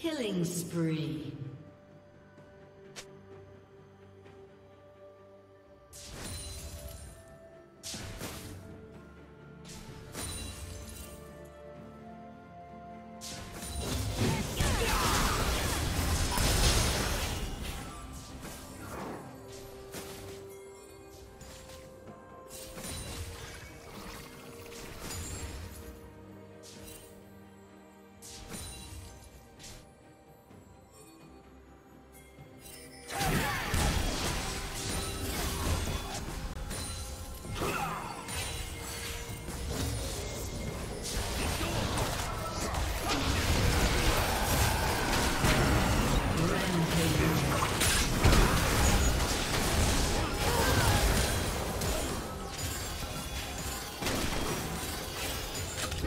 Killing spree.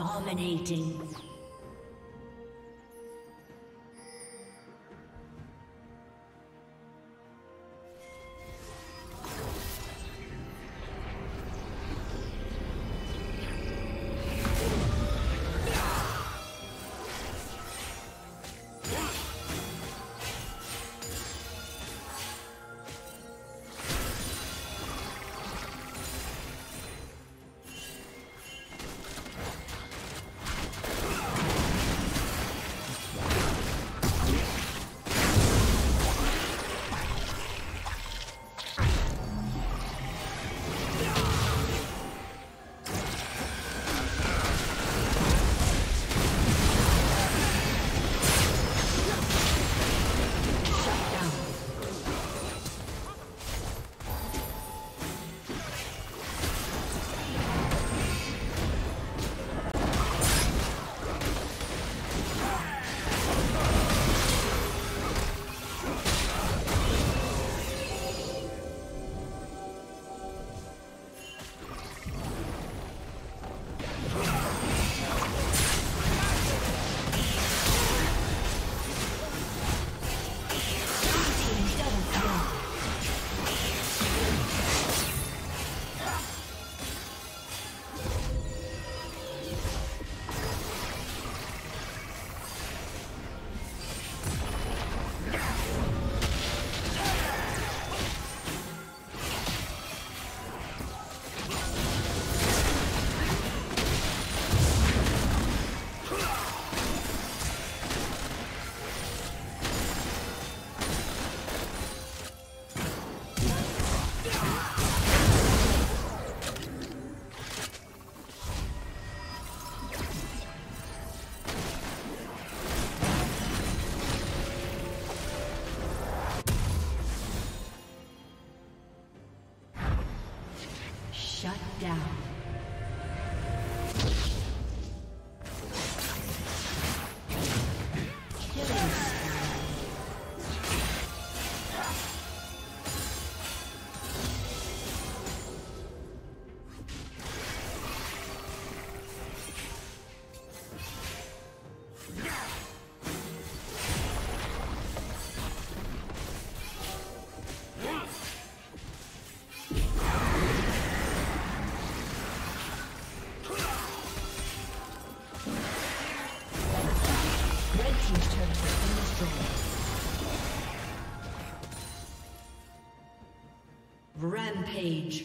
Dominating. Down. Rampage.